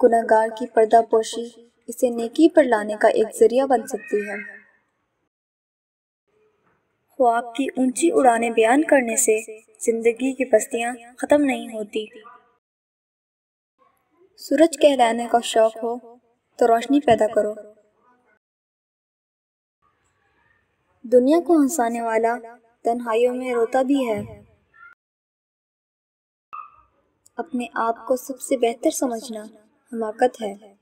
गुनागार की पर्दापोशी इसे नेकी पर लाने का एक ज़रिया बन सकती है। ख्वाब की ऊँची उड़ानें बयान करने से ज़िंदगी की बस्तियाँ ख़त्म नहीं होती। सूरज कहलाने का शौक हो तो रोशनी पैदा करो। दुनिया को हंसाने वाला तन्हाइयों में रोता भी है। अपने आप को सबसे बेहतर समझना हमाकत है।